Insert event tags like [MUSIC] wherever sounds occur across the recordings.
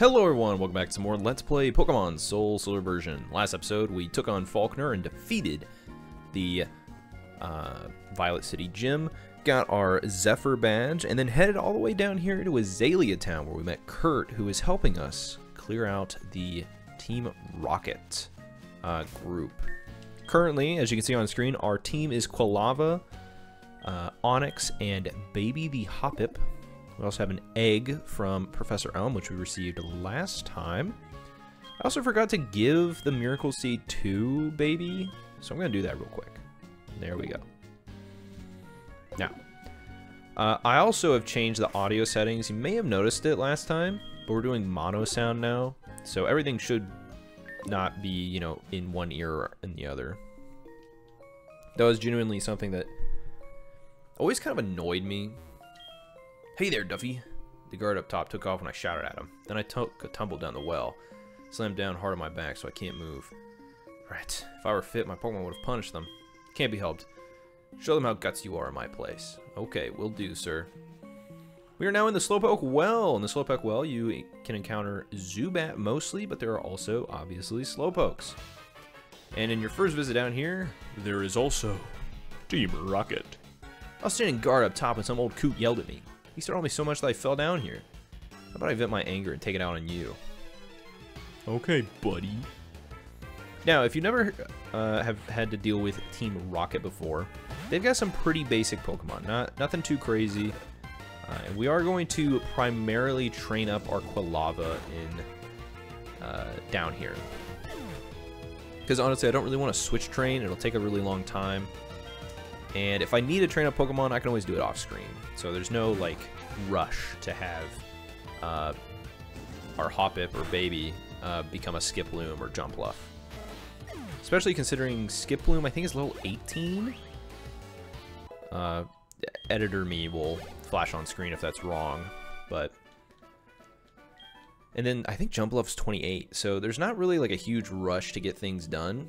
Hello everyone, welcome back to some more Let's Play Pokemon Soul Silver version. Last episode, we took on Falkner and defeated the uh, Violet City Gym, got our Zephyr badge, and then headed all the way down here to Azalea Town where we met Kurt, who is helping us clear out the Team Rocket uh, group. Currently, as you can see on screen, our team is Quilava, uh, Onix, and Baby the Hoppip. We also have an egg from Professor Elm, which we received last time. I also forgot to give the Miracle Seed to Baby, so I'm going to do that real quick. There we go. Now, uh, I also have changed the audio settings. You may have noticed it last time, but we're doing mono sound now, so everything should not be, you know, in one ear or in the other. That was genuinely something that always kind of annoyed me Hey there, Duffy. The guard up top took off when I shouted at him. Then I took a tumble down the well. Slammed down hard on my back so I can't move. Right. If I were fit, my Pokemon would have punished them. Can't be helped. Show them how guts you are in my place. Okay, will do, sir. We are now in the Slowpoke Well. In the Slowpoke Well, you can encounter Zubat mostly, but there are also, obviously, Slowpokes. And in your first visit down here, there is also Team Rocket. I was standing guard up top and some old coot yelled at me. He startled me so much that I fell down here. How about I vent my anger and take it out on you? Okay, buddy. Now, if you never uh, have had to deal with Team Rocket before, they've got some pretty basic Pokemon. Not Nothing too crazy. Uh, and we are going to primarily train up our Quilava in uh, down here. Because honestly, I don't really want to switch train. It'll take a really long time. And if I need to train a Pokemon, I can always do it off screen. So there's no like rush to have uh, our Hoppip or Baby uh, become a Skiploom or Jumpluff. Especially considering Skiploom, I think is level 18. Uh, editor me will flash on screen if that's wrong, but and then I think Jumpluff's 28, so there's not really like a huge rush to get things done.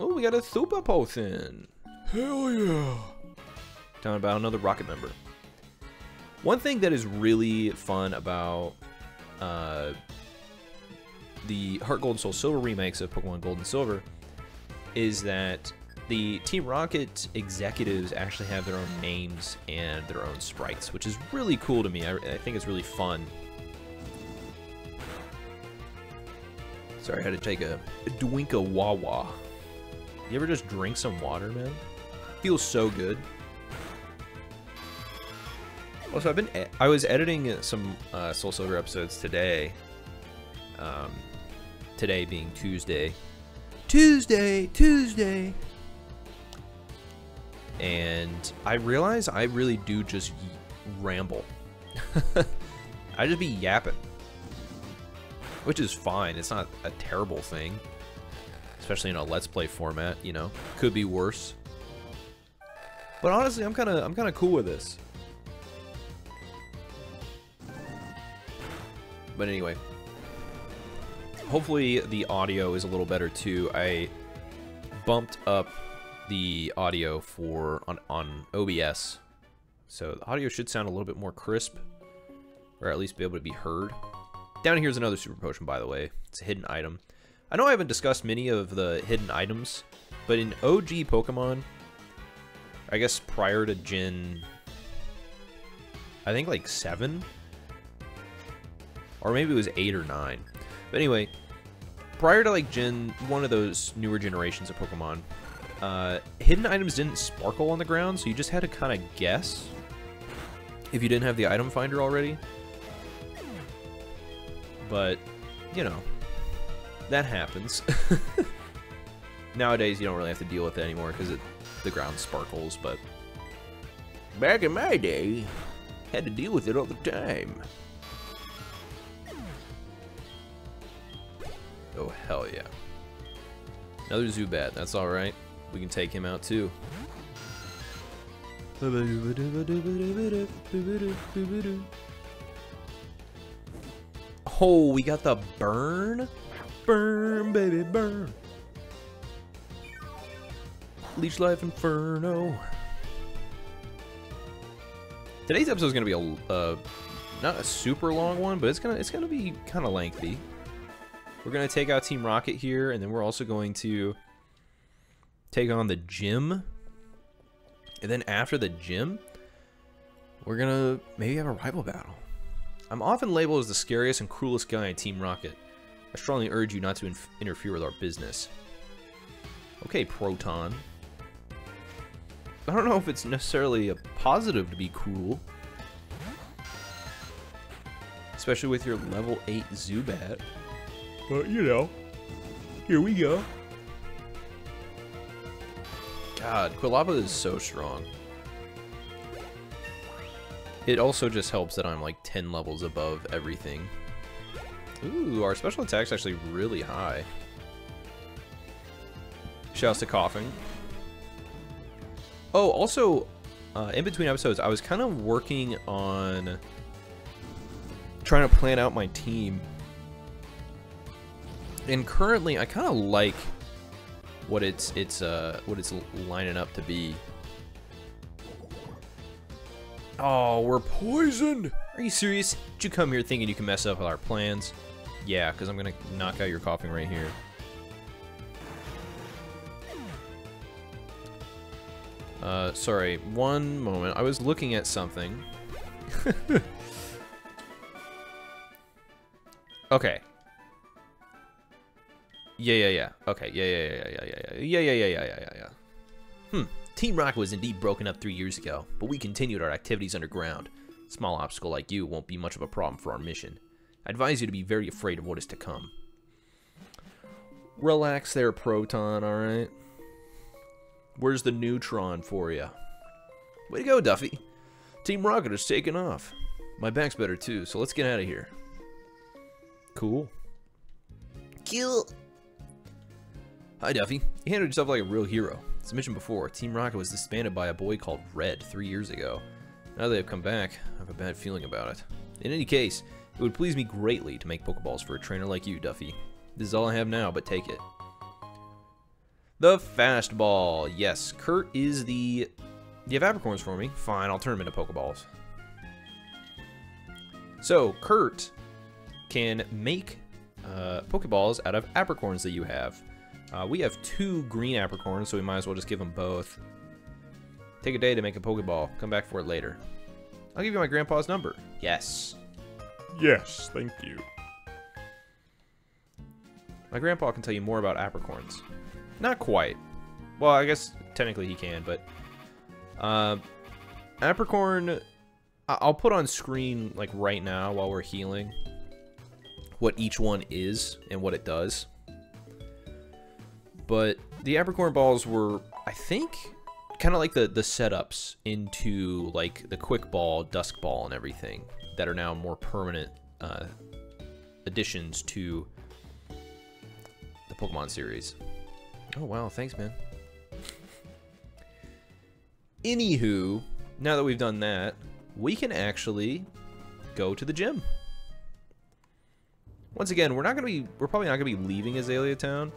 Oh, we got a Super Potion. Hell yeah. Talking about another Rocket member. One thing that is really fun about uh, the Heart Gold and Soul Silver remakes of Pokemon Gold and Silver is that the Team Rocket executives actually have their own names and their own sprites, which is really cool to me. I, I think it's really fun. Sorry, I had to take a, a Dwinka Wawa. You ever just drink some water, man? Feels so good. Also, I've been I was editing some uh, Soul Silver episodes today. Um, today being Tuesday. Tuesday, Tuesday. And I realize I really do just ramble. [LAUGHS] I just be yapping. Which is fine. It's not a terrible thing. Especially in a Let's Play format, you know. Could be worse. But honestly, I'm kind of I'm kind of cool with this. But anyway, hopefully the audio is a little better too. I bumped up the audio for on on OBS, so the audio should sound a little bit more crisp, or at least be able to be heard. Down here's another super potion, by the way. It's a hidden item. I know I haven't discussed many of the hidden items, but in OG Pokemon, I guess prior to Gen... I think like 7? Or maybe it was 8 or 9. But anyway, prior to like Gen... one of those newer generations of Pokemon, uh, hidden items didn't sparkle on the ground, so you just had to kind of guess if you didn't have the item finder already. But, you know, that happens. [LAUGHS] Nowadays, you don't really have to deal with it anymore because it the ground sparkles, but back in my day, had to deal with it all the time. Oh, hell yeah. Another Zubat, that's alright. We can take him out too. Oh, we got the burn? Burn, baby, burn. Leech Life Inferno. Today's episode is going to be a, a not a super long one, but it's gonna it's gonna be kind of lengthy. We're gonna take out Team Rocket here, and then we're also going to take on the gym. And then after the gym, we're gonna maybe have a rival battle. I'm often labeled as the scariest and cruelest guy in Team Rocket. I strongly urge you not to interfere with our business. Okay, Proton. I don't know if it's necessarily a positive to be cool. Especially with your level 8 Zubat. But, you know, here we go. God, Quilava is so strong. It also just helps that I'm like 10 levels above everything. Ooh, our special attack's actually really high. Shouts to Koffing. Oh, also, uh, in between episodes, I was kind of working on trying to plan out my team. And currently, I kind of like what it's it's uh what it's lining up to be. Oh, we're poisoned. Are you serious? Did you come here thinking you can mess up our plans? Yeah, because I'm gonna knock out your Koffing right here. Uh, sorry, one moment. I was looking at something. [LAUGHS] okay. Yeah, yeah, yeah. Okay, yeah, yeah, yeah, yeah, yeah, yeah, yeah, yeah, yeah, yeah, yeah, yeah. Hmm. Team Rocket was indeed broken up three years ago, but we continued our activities underground. Small obstacle like you won't be much of a problem for our mission. I advise you to be very afraid of what is to come. Relax there, Proton, alright? Where's the neutron for you? Way to go, Duffy. Team Rocket is taking off. My back's better too, so let's get out of here. Cool. Kill. Hi, Duffy. You handled yourself like a real hero. As I mentioned before, Team Rocket was disbanded by a boy called Red three years ago. Now they have come back, I have a bad feeling about it. In any case, it would please me greatly to make Pokeballs for a trainer like you, Duffy. This is all I have now, but take it. The fastball. Yes, Kurt is the... Do you have apricorns for me? Fine, I'll turn them into Pokeballs. So, Kurt can make uh, Pokeballs out of apricorns that you have. Uh, we have two green apricorns, so we might as well just give them both. Take a day to make a Pokeball. Come back for it later. I'll give you my grandpa's number. Yes. Yes, thank you. My grandpa can tell you more about apricorns. Not quite. Well, I guess technically he can, but... Uh, apricorn... I'll put on screen, like, right now while we're healing what each one is and what it does. But the apricorn balls were, I think, kind of like the, the setups into, like, the quick ball, dusk ball, and everything that are now more permanent uh, additions to the Pokemon series. Oh, wow. Thanks, man. Anywho, now that we've done that, we can actually go to the gym. Once again, we're not gonna be, we're probably not gonna be leaving Azalea Town.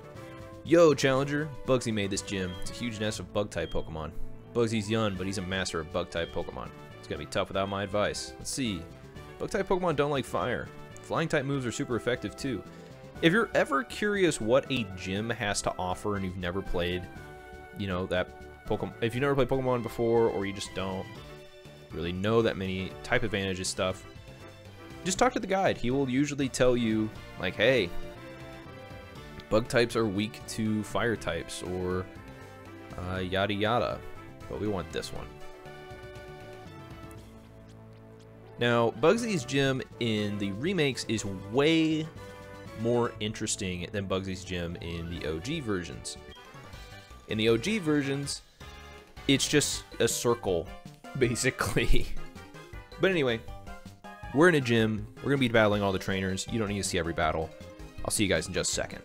Yo, Challenger, Bugsy made this gym. It's a huge nest of Bug-type Pokemon. Bugsy's young, but he's a master of Bug-type Pokemon. It's gonna be tough without my advice. Let's see. Bug-type Pokemon don't like fire. Flying-type moves are super effective too. If you're ever curious what a gym has to offer and you've never played, you know, that Pokemon, if you've never played Pokemon before or you just don't really know that many type advantages stuff, just talk to the guide. He will usually tell you, like, hey, bug types are weak to fire types or uh, yada yada. But we want this one. Now, Bugsy's gym in the remakes is way more interesting than Bugsy's gym in the OG versions. In the OG versions, it's just a circle, [LAUGHS] basically. but anyway, we're in a gym. We're going to be battling all the trainers. You don't need to see every battle. I'll see you guys in just a second.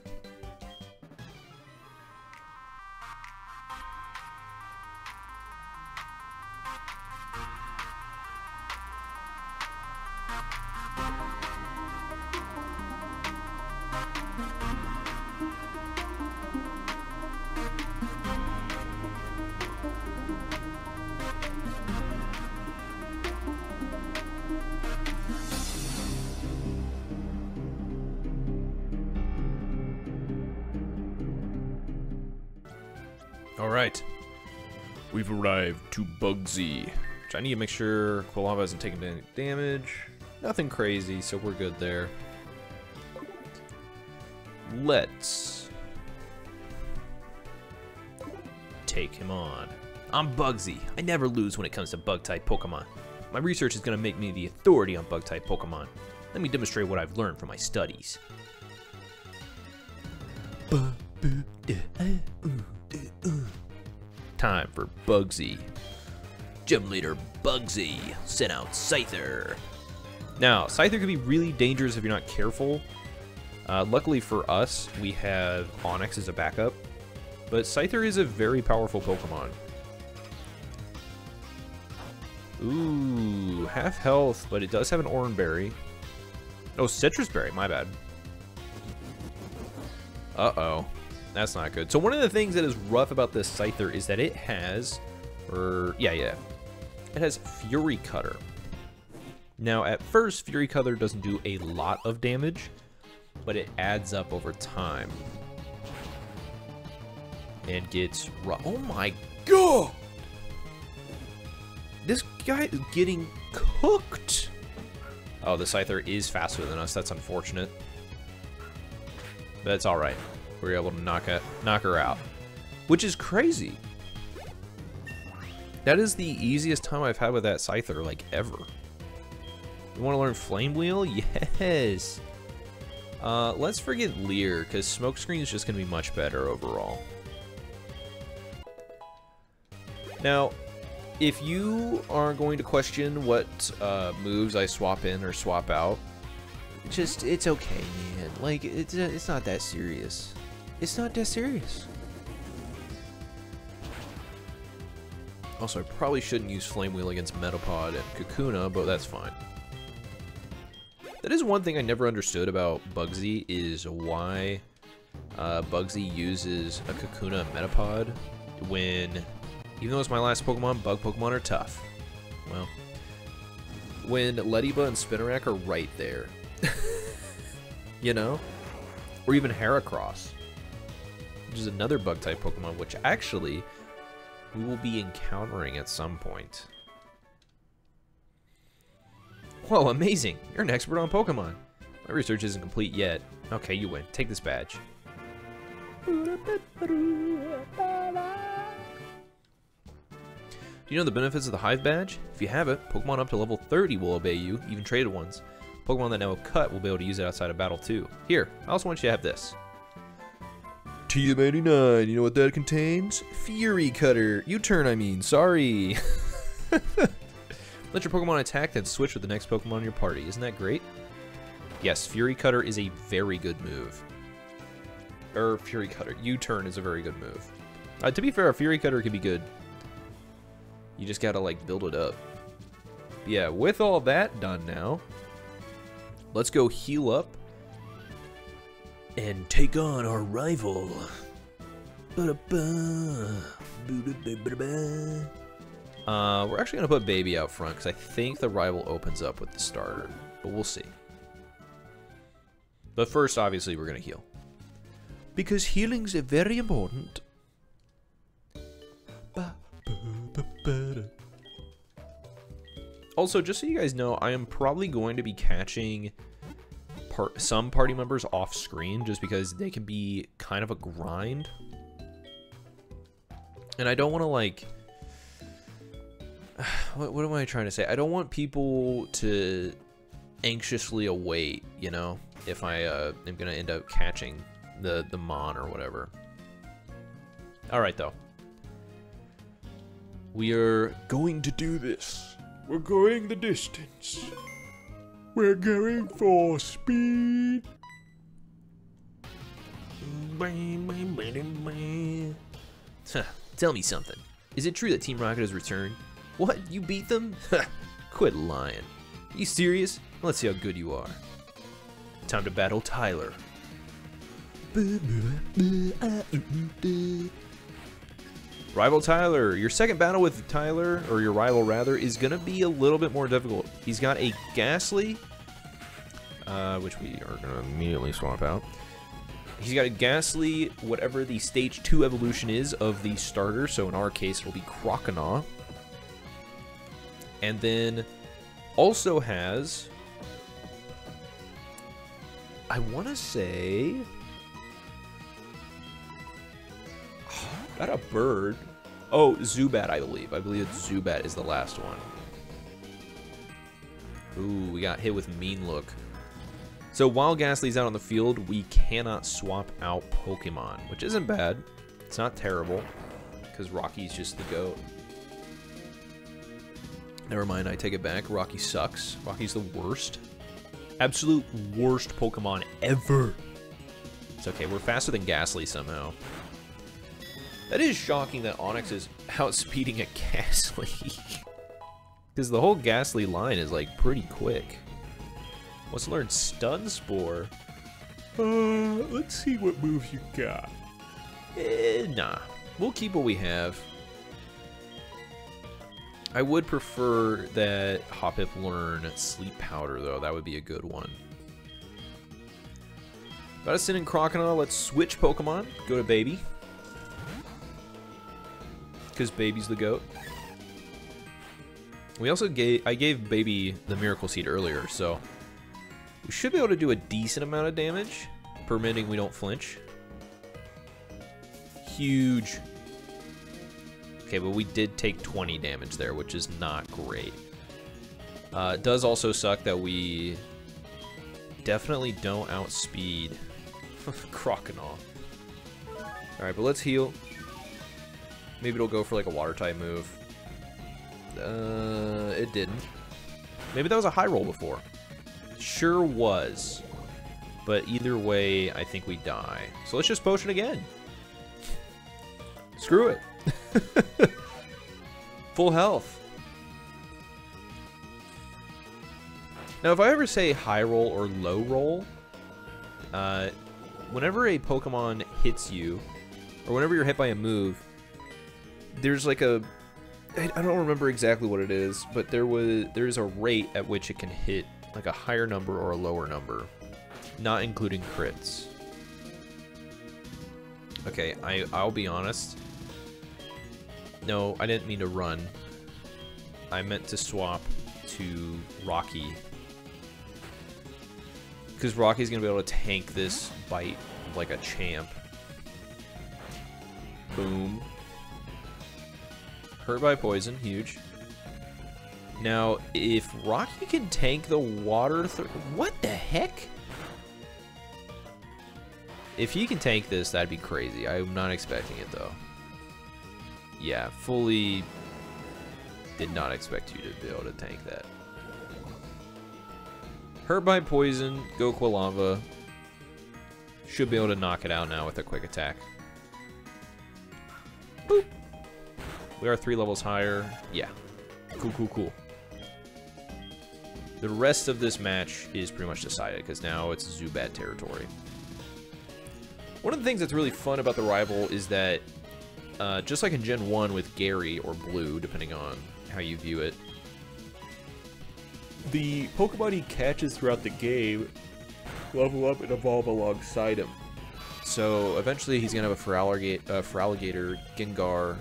Bugsy. Which I need to make sure Quilava hasn't taken any damage. Nothing crazy, so we're good there. Let's take him on. I'm Bugsy. I never lose when it comes to bug-type Pokemon. My research is going to make me the authority on bug-type Pokemon. Let me demonstrate what I've learned from my studies. Time for Bugsy. Gym leader Bugsy sent out Scyther. Now, Scyther can be really dangerous if you're not careful. Uh, luckily for us, we have Onix as a backup. But Scyther is a very powerful Pokemon. Ooh, half health, but it does have an Oran Berry. Oh, Sitrus Berry, my bad. Uh-oh. That's not good. So one of the things that is rough about this Scyther is that it has, or, yeah, yeah. It has Fury Cutter. Now, at first, Fury Cutter doesn't do a lot of damage, but it adds up over time. And gets. Oh my god! This guy is getting cooked! Oh, the Scyther is faster than us. That's unfortunate. But it's alright. We are able to knock, it, knock her out. Which is crazy. That is the easiest time I've had with that Scyther, like, ever. You want to learn Flame Wheel? [LAUGHS] Yes! Uh, let's forget Leer, because Smokescreen is just going to be much better overall. Now, if you are going to question what uh, moves I swap in or swap out, just, it's okay, man. Like, it's, it's not that serious. It's not that serious. Also, I probably shouldn't use Flame Wheel against Metapod and Kakuna, but that's fine. That is one thing I never understood about Bugsy, is why uh, Bugsy uses a Kakuna Metapod when, even though it's my last Pokemon, Bug Pokemon are tough. Well, when Ledyba and Spinarak are right there. [LAUGHS] you know? Or even Heracross, which is another Bug-type Pokemon, which actually we will be encountering at some point. Whoa, amazing! You're an expert on Pokemon. My research isn't complete yet. Okay, you win. Take this badge. Do you know the benefits of the Hive badge? If you have it, Pokemon up to level 30 will obey you, even traded ones. Pokemon that know Cut will be able to use it outside of battle too. Here, I also want you to have this. TM89, you know what that contains? Fury Cutter. U-turn, I mean. Sorry. [LAUGHS] Let your Pokemon attack, then switch with the next Pokemon in your party. Isn't that great? Yes, Fury Cutter is a very good move. Or Fury Cutter. U-turn is a very good move. Uh, to be fair, Fury Cutter can be good. You just gotta, like, build it up. Yeah, with all that done now, let's go heal up and take on our rival. Uh, we're actually going to put Baby out front because I think the rival opens up with the starter, but we'll see. But first, obviously, we're going to heal. Because healing's are very important. Also, just so you guys know, I am probably going to be catching part some party members off screen just because they can be kind of a grind. And I don't want to like [SIGHS] what, what am I trying to say? I don't want people to anxiously await, you know, if I uh, am going to end up catching the the mon or whatever. All right though. We are going to do this. We're going the distance. We're going for speed. Tell me something. Is it true that Team Rocket has returned? What? You beat them? Quit lying. Are you serious? Let's see how good you are. Time to battle Tyler. Rival Tyler. Your second battle with Tyler, or your rival rather, is going to be a little bit more difficult. He's got a Gastly, uh, which we are going to immediately swap out. He's got a Gastly, whatever the stage 2 evolution is of the starter. So in our case, it'll be Croconaw. And then also has... I want to say... Got a bird. Oh, Zubat, I believe. I believe it's Zubat is the last one. Ooh, we got hit with Mean Look. So while Gastly's out on the field, we cannot swap out Pokemon, which isn't bad. It's not terrible, because Rocky's just the GOAT. Never mind, I take it back. Rocky sucks. Rocky's the worst. Absolute worst Pokemon ever. It's okay, we're faster than Gastly somehow. That is shocking that Onix is [LAUGHS] outspeeding a Gastly. Because [LAUGHS] the whole Gastly line is like pretty quick. Let's learn Stun Spore. Uh, let's see what moves you got. Eh, nah. We'll keep what we have. I would prefer that Hoppip learn Sleep Powder, though. That would be a good one. Got a Sin and Croconaw. Let's switch Pokemon. Go to Baby. Because Baby's the GOAT. We also gave... I gave Baby the Miracle Seed earlier, so... We should be able to do a decent amount of damage, permitting we don't flinch. Huge. Okay, but we did take 20 damage there, which is not great. Uh, it does also suck that we definitely don't outspeed [LAUGHS] Croconaw. Alright, but let's heal. Maybe it'll go for like a water type move. Uh, it didn't. Maybe that was a high roll before. Sure was. But either way, I think we die. So let's just potion again. Screw it. [LAUGHS] Full health. Now, if I ever say high roll or low roll, uh, whenever a Pokemon hits you, or whenever you're hit by a move, there's like a I don't remember exactly what it is, but there was there's a rate at which it can hit like a higher number or a lower number, not including crits. Okay, I I'll be honest. No, I didn't mean to run. I meant to swap to Rocky. Because Rocky's going to be able to tank this bite like a champ. Boom. Hurt by poison, huge. Now, if Rocky can tank the water What the heck? If he can tank this, that'd be crazy. I'm not expecting it, though. Yeah, fully did not expect you to be able to tank that. Hurt by poison, go Quilava. Should be able to knock it out now with a quick attack. Boop. We are three levels higher. Yeah. Cool, cool, cool. The rest of this match is pretty much decided, because now it's Zubat territory. One of the things that's really fun about the rival is that, uh, just like in Gen 1 with Gary, or Blue, depending on how you view it, the Pokemon he catches throughout the game level up and evolve alongside him. So eventually he's going to have a Feraligatr, uh, Feraligatr, Gengar.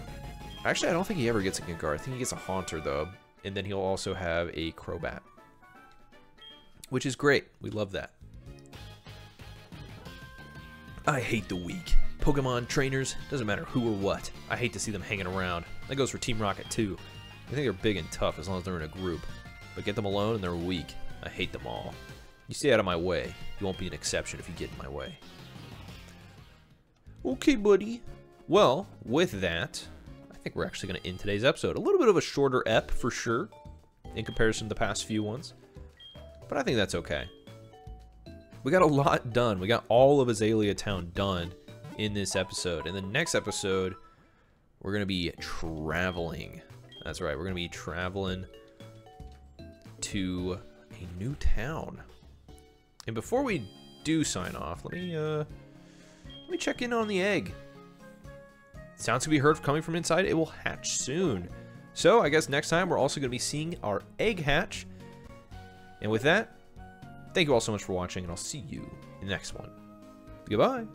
Actually, I don't think he ever gets a Gengar. I think he gets a Haunter, though. And then he'll also have a Crobat. Which is great. We love that. I hate the weak. Pokemon trainers, doesn't matter who or what. I hate to see them hanging around. That goes for Team Rocket too. I think they're big and tough as long as they're in a group. But get them alone and they're weak. I hate them all. You stay out of my way. You won't be an exception if you get in my way. Okay, buddy. Well, with that, think we're actually going to end today's episode. A little bit of a shorter ep, for sure, in comparison to the past few ones. But I think that's okay. We got a lot done. We got all of Azalea Town done in this episode. In the next episode, we're going to be traveling. That's right, we're going to be traveling to a new town. And before we do sign off, let me uh let me check in on the egg. Sounds to be heard coming from inside. It will hatch soon. So I guess next time we're also going to be seeing our egg hatch. And with that, thank you all so much for watching, and I'll see you in the next one. Goodbye.